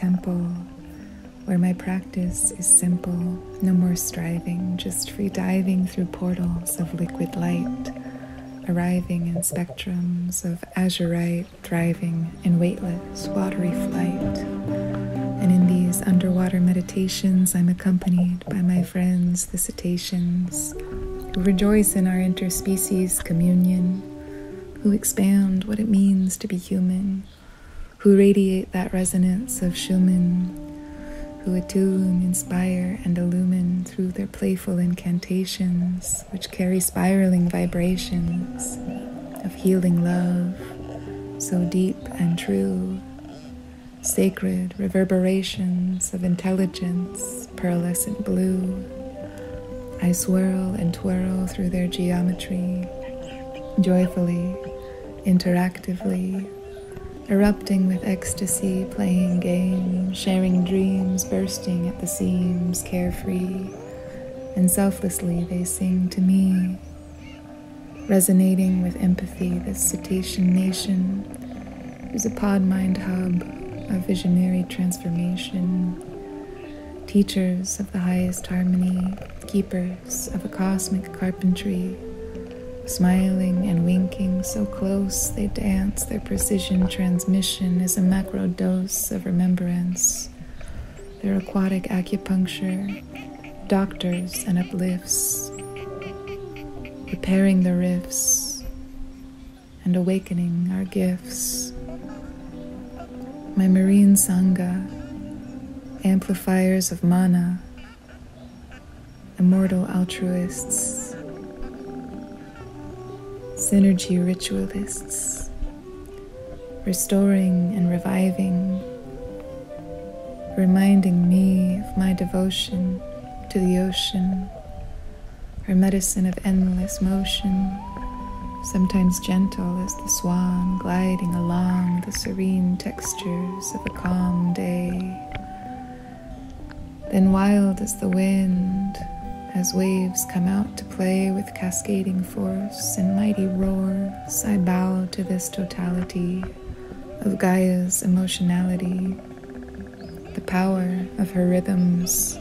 temple, where my practice is simple, no more striving, just free diving through portals of liquid light, arriving in spectrums of azurite, thriving in weightless, watery flight. And in these underwater meditations, I'm accompanied by my friends, the cetaceans, who rejoice in our interspecies communion, who expand what it means to be human who radiate that resonance of Schumann, who attune, inspire, and illumine through their playful incantations, which carry spiraling vibrations of healing love, so deep and true, sacred reverberations of intelligence, pearlescent blue. I swirl and twirl through their geometry, joyfully, interactively, erupting with ecstasy, playing games, sharing dreams, bursting at the seams, carefree, and selflessly they sing to me, resonating with empathy, this cetacean nation is a pod mind hub of visionary transformation, teachers of the highest harmony, keepers of a cosmic carpentry Smiling and winking so close they dance, their precision transmission is a macro dose of remembrance. Their aquatic acupuncture, doctors and uplifts, repairing the rifts and awakening our gifts. My marine sangha, amplifiers of mana, immortal altruists synergy ritualists, restoring and reviving, reminding me of my devotion to the ocean, her medicine of endless motion, sometimes gentle as the swan gliding along the serene textures of a calm day, then wild as the wind as waves come out to play with cascading force and mighty roars, I bow to this totality of Gaia's emotionality, the power of her rhythms,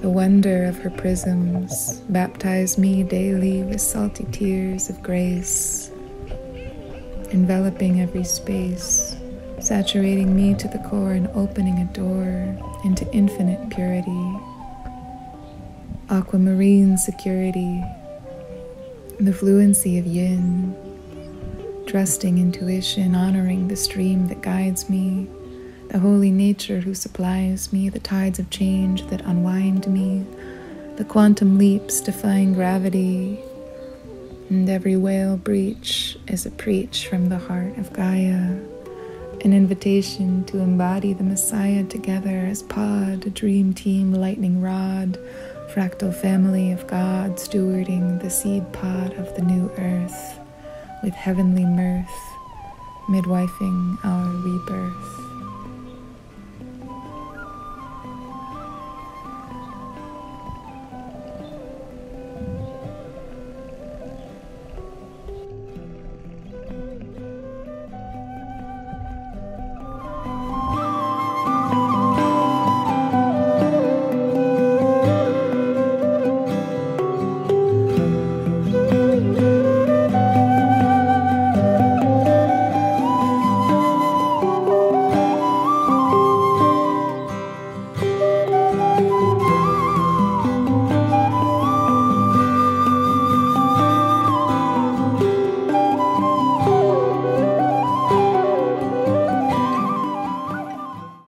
the wonder of her prisms. Baptize me daily with salty tears of grace, enveloping every space, saturating me to the core and opening a door into infinite purity aquamarine security, the fluency of yin, trusting intuition, honoring the stream that guides me, the holy nature who supplies me, the tides of change that unwind me, the quantum leaps defying gravity. And every whale breach is a preach from the heart of Gaia, an invitation to embody the Messiah together as pod, a dream team, lightning rod, fractal family of God stewarding the seed pod of the new earth with heavenly mirth, midwifing our rebirth.